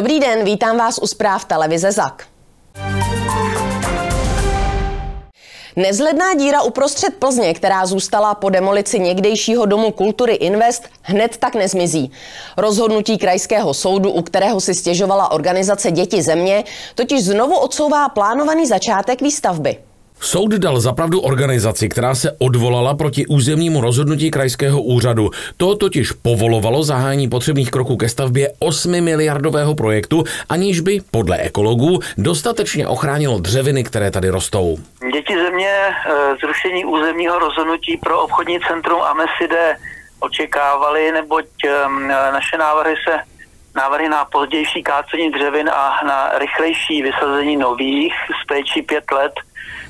Dobrý den, vítám vás u zpráv televize ZAK. Nevzledná díra uprostřed Plzně, která zůstala po demolici někdejšího domu kultury Invest, hned tak nezmizí. Rozhodnutí krajského soudu, u kterého si stěžovala organizace Děti země, totiž znovu odsouvá plánovaný začátek výstavby. Soud dal zapravdu organizaci, která se odvolala proti územnímu rozhodnutí krajského úřadu. To totiž povolovalo zahájení potřebných kroků ke stavbě 8 miliardového projektu, aniž by, podle ekologů, dostatečně ochránilo dřeviny, které tady rostou. Děti země eh, zrušení územního rozhodnutí pro obchodní centrum Ameside očekávali, neboť naše návrhy se návrhy na pozdější kácení dřevin a na rychlejší vysazení nových z péčí pět let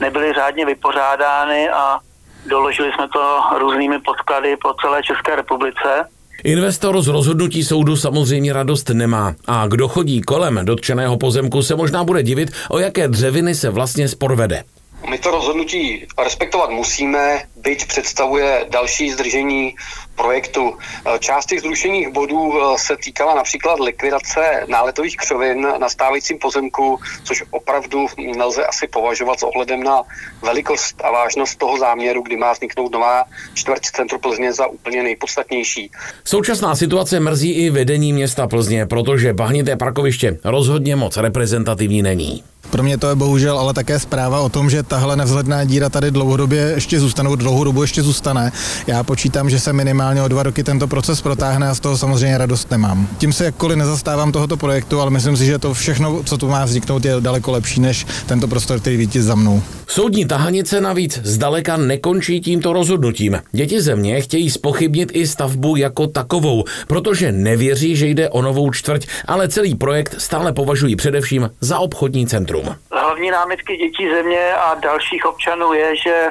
nebyly řádně vypořádány a doložili jsme to různými podklady po celé České republice. Investor z rozhodnutí soudu samozřejmě radost nemá a kdo chodí kolem dotčeného pozemku se možná bude divit, o jaké dřeviny se vlastně spor vede. My to rozhodnutí respektovat musíme, byť představuje další zdržení projektu. Část těch zrušených bodů eh, se týkala například likvidace náletových křovin na stávajícím pozemku, což opravdu nelze asi považovat s ohledem na velikost a vážnost toho záměru, kdy má vzniknout nová čtvrť centru Plzně za úplně nejpodstatnější. Současná situace mrzí i vedení města Plzně, protože bahnité parkoviště rozhodně moc reprezentativní není. Pro mě to je bohužel ale také zpráva o tom, že tahle nevzhledná díra tady dlouhodobě ještě zůstane, dlouhou dobu ještě zůstane. Já počítám, že se minimálně o dva roky tento proces protáhne a z toho samozřejmě radost nemám. Tím se jakkoliv nezastávám tohoto projektu, ale myslím si, že to všechno, co tu má vzniknout, je daleko lepší než tento prostor, který vidíte za mnou. Soudní tahanice navíc zdaleka nekončí tímto rozhodnutím. Děti země chtějí spochybnit i stavbu jako takovou, protože nevěří, že jde o novou čtvrť, ale celý projekt stále považují především za obchodní centrum. Hlavní námitky dětí země a dalších občanů je, že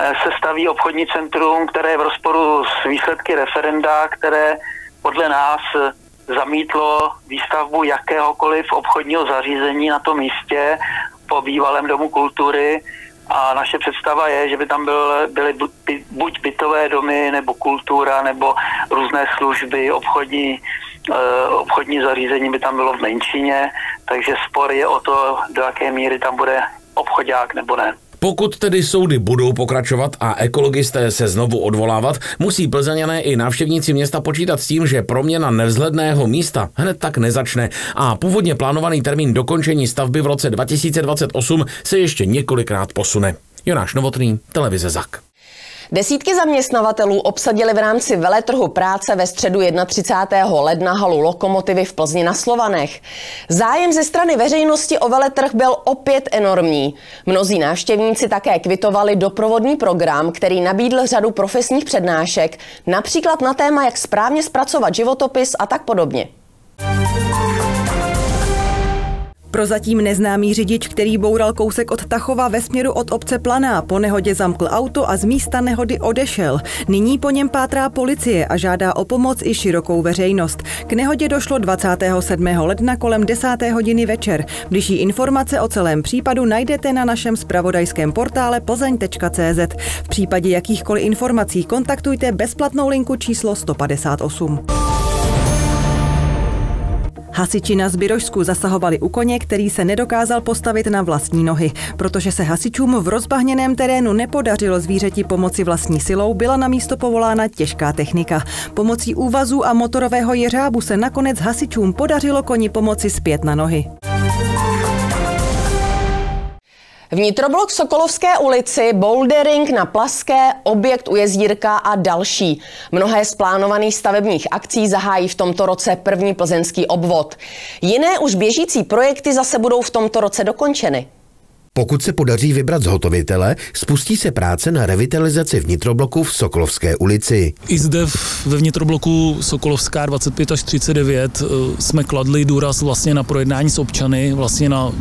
eh, se staví obchodní centrum, které je v rozporu s výsledky referenda, které podle nás eh, zamítlo výstavbu jakéhokoliv obchodního zařízení na tom místě po bývalém domu kultury. A naše představa je, že by tam byl, byly buď bytové domy, nebo kultura, nebo různé služby, obchodní, obchodní zařízení by tam bylo v menšině, takže spor je o to, do jaké míry tam bude obchodák nebo ne. Pokud tedy soudy budou pokračovat a ekologisté se znovu odvolávat, musí plzeňané i návštěvníci města počítat s tím, že proměna nevzhledného místa hned tak nezačne a původně plánovaný termín dokončení stavby v roce 2028 se ještě několikrát posune. Jonáš Novotný, televize ZAK. Desítky zaměstnavatelů obsadili v rámci veletrhu práce ve středu 31. ledna halu Lokomotivy v Plzni na Slovanech. Zájem ze strany veřejnosti o veletrh byl opět enormní. Mnozí návštěvníci také kvitovali doprovodný program, který nabídl řadu profesních přednášek, například na téma, jak správně zpracovat životopis a tak podobně. Prozatím neznámý řidič, který boural kousek od Tachova ve směru od obce Planá, po nehodě zamkl auto a z místa nehody odešel. Nyní po něm pátrá policie a žádá o pomoc i širokou veřejnost. K nehodě došlo 27. ledna kolem 10. hodiny večer. Bližší informace o celém případu najdete na našem spravodajském portále plzeň.cz. V případě jakýchkoliv informací kontaktujte bezplatnou linku číslo 158. Hasiči na Zbyrožsku zasahovali u koně, který se nedokázal postavit na vlastní nohy. Protože se hasičům v rozbahněném terénu nepodařilo zvířeti pomoci vlastní silou, byla na místo povolána těžká technika. Pomocí úvazů a motorového jeřábu se nakonec hasičům podařilo koni pomoci zpět na nohy. Vnitroblok v Sokolovské ulici, bouldering na Plaské, objekt u jezdírka a další. Mnohé z plánovaných stavebních akcí zahájí v tomto roce první plzeňský obvod. Jiné už běžící projekty zase budou v tomto roce dokončeny. Pokud se podaří vybrat zhotovitele, spustí se práce na revitalizaci vnitrobloku v Sokolovské ulici. I zde ve vnitrobloku Sokolovská 25 až 39 eh, jsme kladli důraz vlastně na projednání s občany, vlastně na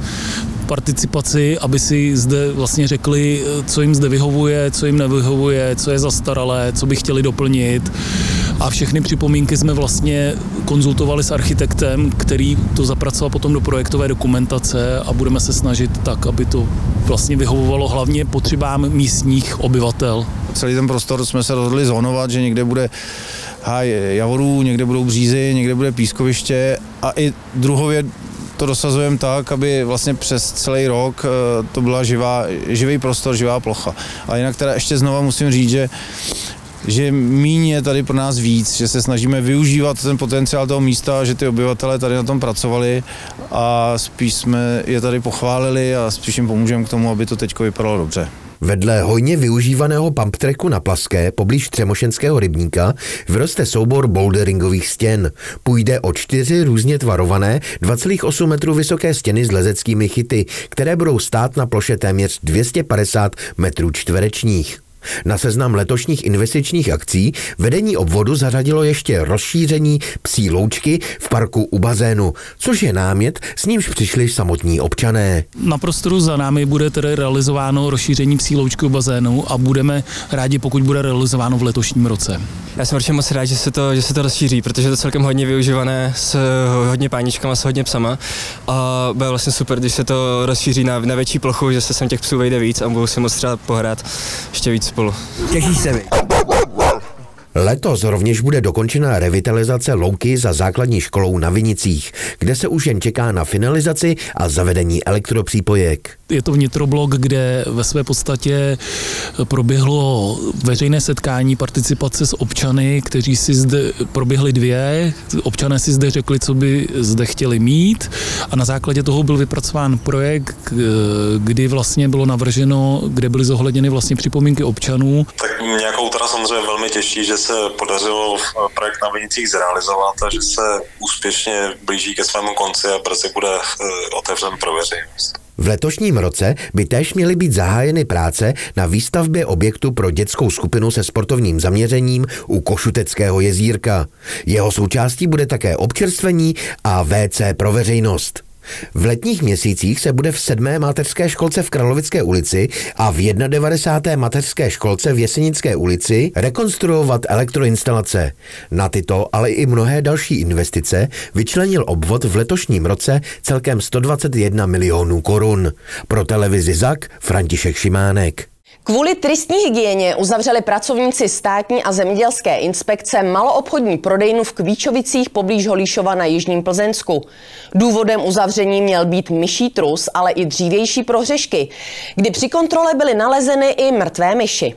participaci, aby si zde vlastně řekli, co jim zde vyhovuje, co jim nevyhovuje, co je zastaralé, co by chtěli doplnit. A všechny připomínky jsme vlastně konzultovali s architektem, který to zapracoval potom do projektové dokumentace a budeme se snažit tak, aby to vlastně vyhovovalo hlavně potřebám místních obyvatel. Celý ten prostor jsme se rozhodli zónovat, že někde bude háj javorů, někde budou břízy, někde bude pískoviště a i druhově to dosazujeme tak, aby vlastně přes celý rok eh, to byla živá, živý prostor, živá plocha. A jinak teda ještě znova musím říct, že že míň je tady pro nás víc, že se snažíme využívat ten potenciál toho místa, že ty obyvatelé tady na tom pracovali a spíš jsme je tady pochválili a spíš jim pomůžeme k tomu, aby to teď vypadalo dobře. Vedle hojně využívaného pump tracku na Plaské, poblíž Třemošenského rybníka, vyroste soubor boulderingových stěn. Půjde o čtyři různě tvarované 2,8 metrů vysoké stěny s lezeckými chyty, které budou stát na ploše téměř 250 metrů čtverečních. Na seznam letošních investičních akcí vedení obvodu zařadilo ještě rozšíření psí loučky v parku u bazénu, což je námět, s nímž přišli samotní občané. Na prostoru za námi bude tedy realizováno rozšíření psí loučky u bazénu a budeme rádi, pokud bude realizováno v letošním roce. Já jsem určitě moc rád, že se to, že se to rozšíří, protože to je celkem hodně využívané s hodně páničkama, s hodně psama a bude vlastně super, když se to rozšíří na, na větší plochu, že se sem těch psů vejde víc a budou si moc třeba pohrát ještě víc spolu. Těší se mi. Letos rovněž bude dokončena revitalizace louky za základní školou na Vinicích, kde se už jen čeká na finalizaci a zavedení elektropřípojek. Je to vnitroblok, kde ve své podstatě proběhlo veřejné setkání participace s občany, kteří si zde proběhly dvě. Občané si zde řekli, co by zde chtěli mít a na základě toho byl vypracován projekt, kdy vlastně bylo navrženo, kde byly zohledněny vlastně připomínky občanů. Tak nějakou teda samozřejmě velmi těžší, že se podařilo projekt na Vinicích zrealizovat a že se úspěšně blíží ke svému konci a brzy bude eh, otevřen pro veřejnost. V letošním roce by též měly být zahájeny práce na výstavbě objektu pro dětskou skupinu se sportovním zaměřením u Košuteckého jezírka. Jeho součástí bude také občerstvení a WC pro veřejnost. V letních měsících se bude v 7. mateřské školce v Kralovické ulici a v 91. mateřské školce v Jesenické ulici rekonstruovat elektroinstalace. Na tyto, ale i mnohé další investice vyčlenil obvod v letošním roce celkem 121 milionů korun. Pro televizi ZAK František Šimánek. Kvůli tristní hygieně uzavřeli pracovníci státní a zemědělské inspekce maloobchodní prodejnu v Kvíčovicích poblíž Holíšova na Jižním Plzeňsku. Důvodem uzavření měl být myší trus, ale i dřívější prohřešky, kdy při kontrole byly nalezeny i mrtvé myši.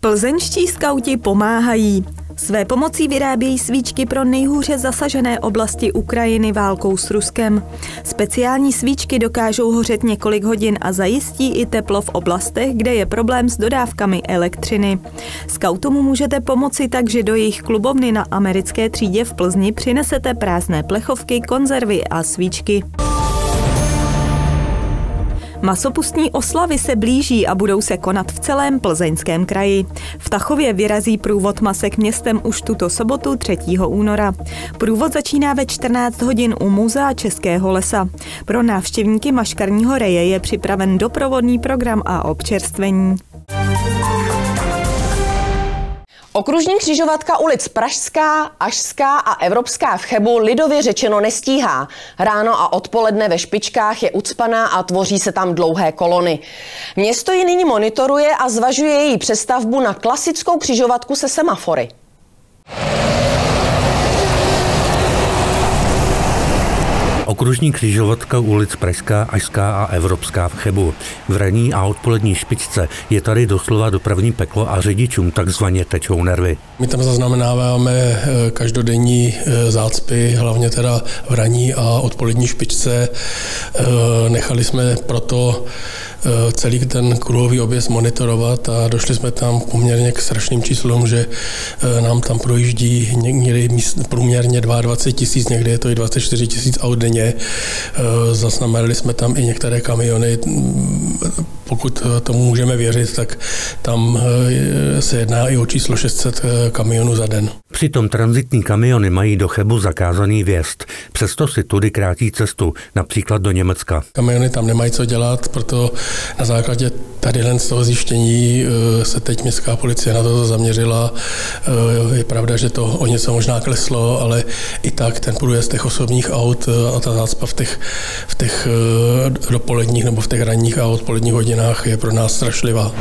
Plzeňští skauti pomáhají. Své pomocí vyrábějí svíčky pro nejhůře zasažené oblasti Ukrajiny válkou s Ruskem. Speciální svíčky dokážou hořet několik hodin a zajistí i teplo v oblastech, kde je problém s dodávkami elektřiny. Skautům můžete pomoci tak, že do jejich klubovny na americké třídě v Plzni přinesete prázdné plechovky, konzervy a svíčky. Masopustní oslavy se blíží a budou se konat v celém plzeňském kraji. V Tachově vyrazí průvod masek městem už tuto sobotu 3. února. Průvod začíná ve 14 hodin u Muzea Českého lesa. Pro návštěvníky Maškarního reje je připraven doprovodný program a občerstvení. Okružní křižovatka ulic Pražská, Ažská a Evropská v Chebu lidově řečeno nestíhá. Ráno a odpoledne ve špičkách je ucpaná a tvoří se tam dlouhé kolony. Město ji nyní monitoruje a zvažuje její přestavbu na klasickou křižovatku se semafory. Okružní křižovatka ulic Pražská, Ažská a Evropská v Chebu. V ranní a odpolední špičce je tady doslova dopravní peklo a řidičům takzvaně tečou nervy. My tam zaznamenáváme eh, každodenní eh, zácpy, hlavně teda v ranní a odpolední špičce. Eh, nechali jsme proto celý ten kruhový objezd monitorovat a došli jsme tam poměrně k strašným číslům, že nám tam projíždí někdy průměrně 22 tisíc, někdy je to i 24 tisíc aut denně. Zaznamenali jsme tam i některé kamiony, pokud tomu můžeme věřit, tak tam se jedná i o číslo 600 kamionů za den. Přitom transitní kamiony mají do Chebu zakázaný vjezd. Přesto si tudy krátí cestu, například do Německa. Kamiony tam nemají co dělat, proto na základě tady jen z toho zjištění eh, se teď městská policie na to zaměřila. Eh, je pravda, že to o něco možná kleslo, ale i tak ten průjezd těch osobních aut eh, a ta zácpa v těch, v těch dopoledních nebo v těch ranních a odpoledních hodinách je pro nás strašlivá.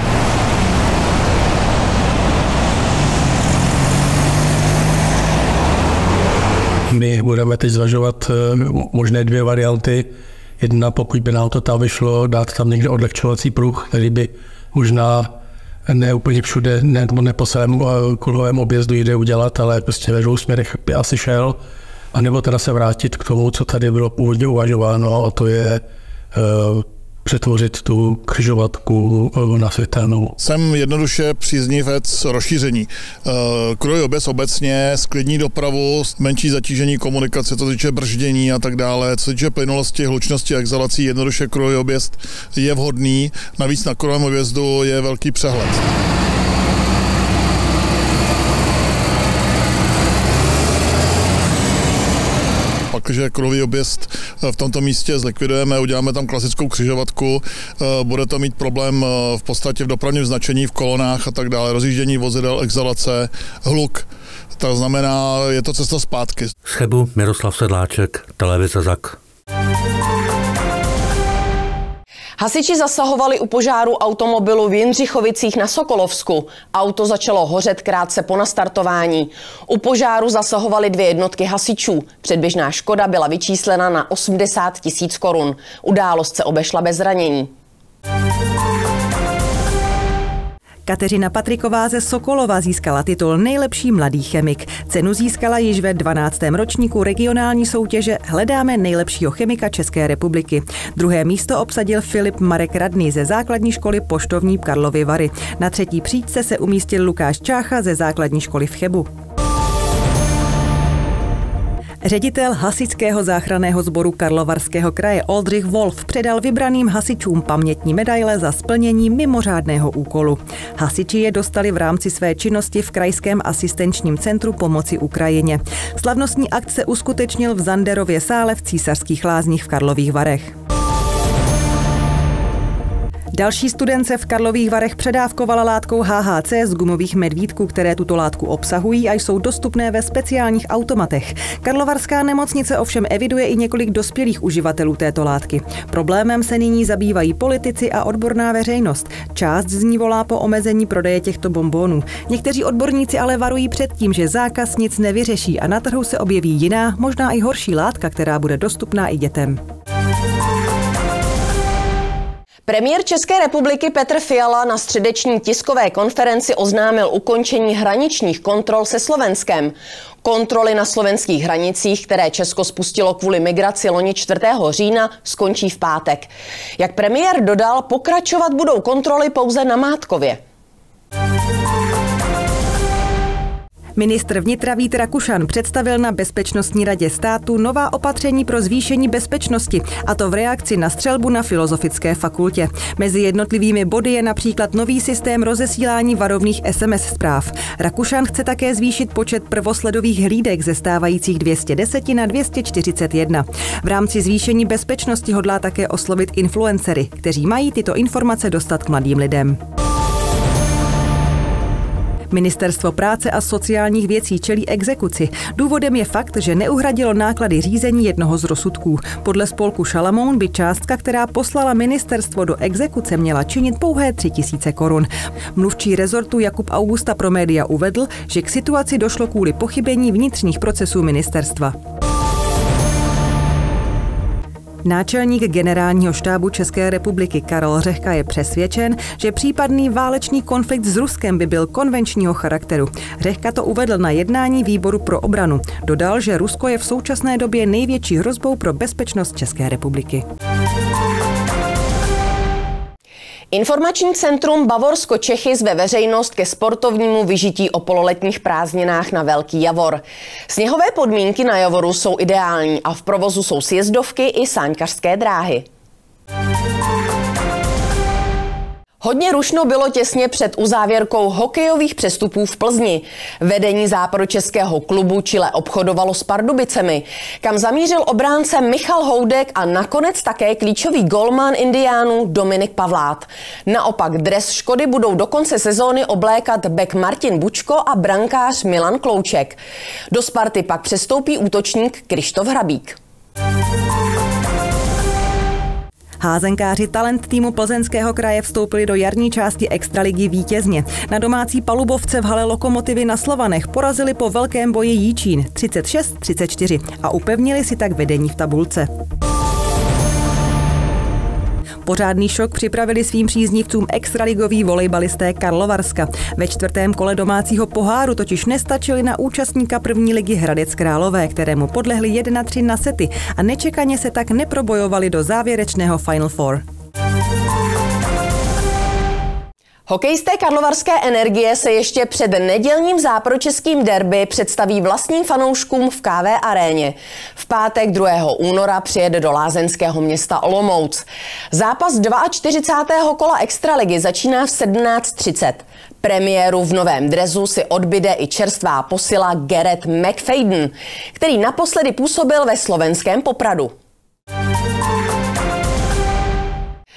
My budeme teď zvažovat možné dvě varianty. Jedna, pokud by nám to tam vyšlo, dát tam někde odlehčovací pruh, který by možná ne úplně všude, ne, ne po celém kruhovém objezdu jde udělat, ale prostě ve dvou směrech by asi šel. A nebo teda se vrátit k tomu, co tady bylo původně uvažováno, a to je uh, přetvořit tu křižovatku na světelnou. Jsem jednoduše příznivec rozšíření. Eh, Kroj obec obecně sklidní dopravu, menší zatížení komunikace, to týče brždění a tak dále, co týče plynulosti, hlučnosti, exhalací, jednoduše kroj je vhodný. Navíc na kruhovém objezdu je velký přehled. Pakliže kruhový objezd eh, v tomto místě zlikvidujeme, uděláme tam klasickou křižovatku, eh, bude to mít problém eh, v podstatě v dopravním značení, v kolonách a tak dále, rozjíždění vozidel, exhalace, hluk. To znamená, je to cesta zpátky. Schebu Miroslav Sedláček, televize ZAK. Hasiči zasahovali u požáru automobilu v Jindřichovicích na Sokolovsku. Auto začalo hořet krátce po nastartování. U požáru zasahovali dvě jednotky hasičů. Předběžná škoda byla vyčíslena na 80 tisíc korun. Událost se obešla bez zranění. Kateřina Patriková ze Sokolova získala titul Nejlepší mladý chemik. Cenu získala již ve 12. ročníku regionální soutěže Hledáme nejlepšího chemika České republiky. Druhé místo obsadil Filip Marek Radný ze základní školy Poštovní Karlovy Vary. Na třetí příčce se umístil Lukáš Čácha ze základní školy v Chebu. Ředitel hasičského záchranného sboru Karlovarského kraje Oldřich Wolf předal vybraným hasičům pamětní medaile za splnění mimořádného úkolu. Hasiči je dostali v rámci své činnosti v Krajském asistenčním centru pomoci Ukrajině. Slavnostní akt se uskutečnil v Zanderově sále v Císařských lázních v Karlových Varech. Další studence v Karlových Varech předávkovala látkou HHC z gumových medvídků, které tuto látku obsahují a jsou dostupné ve speciálních automatech. Karlovarská nemocnice ovšem eviduje i několik dospělých uživatelů této látky. Problémem se nyní zabývají politici a odborná veřejnost. Část z ní volá po omezení prodeje těchto bombónů. Někteří odborníci ale varují před tím, že zákaz nic nevyřeší a na trhu se objeví jiná, možná i horší látka, která bude dostupná i dětem. Premiér České republiky Petr Fiala na středeční tiskové konferenci oznámil ukončení hraničních kontrol se Slovenskem. Kontroly na slovenských hranicích, které Česko spustilo kvůli migraci loni 4. října, skončí v pátek. Jak premiér dodal, pokračovat budou kontroly pouze na Mátkově. Ministr vnitra Vít Rakušan představil na Bezpečnostní radě státu nová opatření pro zvýšení bezpečnosti, a to v reakci na střelbu na Filozofické fakultě. Mezi jednotlivými body je například nový systém rozesílání varovných SMS zpráv. Rakušan chce také zvýšit počet prvosledových hlídek ze stávajících 210 na 241. V rámci zvýšení bezpečnosti hodlá také oslovit influencery, kteří mají tyto informace dostat k mladým lidem. Ministerstvo práce a sociálních věcí čelí exekuci. Důvodem je fakt, že neuhradilo náklady řízení jednoho z rozsudků. Podle spolku Šalamoun by částka, která poslala ministerstvo do exekuce, měla činit pouhé 3000 korun. Mluvčí rezortu Jakub Augusta pro média uvedl, že k situaci došlo kvůli pochybení vnitřních procesů ministerstva. Náčelník generálního štábu České republiky Karol Řehka je přesvědčen, že případný válečný konflikt s Ruskem by byl konvenčního charakteru. Řehka to uvedl na jednání výboru pro obranu. Dodal, že Rusko je v současné době největší hrozbou pro bezpečnost České republiky. Informační centrum Bavorsko Čechy zve veřejnost ke sportovnímu vyžití o pololetních prázdninách na Velký Javor. Sněhové podmínky na Javoru jsou ideální a v provozu jsou sjezdovky i sáňkařské dráhy. Hodně rušno bylo těsně před uzávěrkou hokejových přestupů v Plzni. Vedení západočeského klubu Chile obchodovalo s Pardubicemi, kam zamířil obránce Michal Houdek a nakonec také klíčový golman Indiánů Dominik Pavlát. Naopak dres Škody budou do konce sezóny oblékat bek Martin Bučko a brankář Milan Klouček. Do Sparty pak přestoupí útočník Krištof Hrabík. Házenkáři talent týmu Plzeňského kraje vstoupili do jarní části extraligy vítězně. Na domácí palubovce v hale Lokomotivy na Slovanech porazili po velkém boji Jíčín 36-34 a upevnili si tak vedení v tabulce. Pořádný šok připravili svým příznivcům extraligoví volejbalisté Karlovarska. Ve čtvrtém kole domácího poháru totiž nestačili na účastníka první ligy Hradec Králové, kterému podlehli 1-3 na sety a nečekaně se tak neprobojovali do závěrečného Final Four. Hokejisté Karlovarské energie se ještě před nedělním zápročeským derby představí vlastním fanouškům v KV aréně. V pátek 2. února přijede do lázenského města Olomouc. Zápas 42. kola Extraligy začíná v 17.30. Premiéru v novém drezu si odbyde i čerstvá posila Garrett McFadden, který naposledy působil ve slovenském Popradu.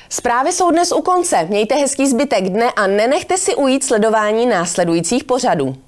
Zprávy jsou dnes u konce. Mějte hezký zbytek dne a nenechte si ujít sledování následujících pořadů.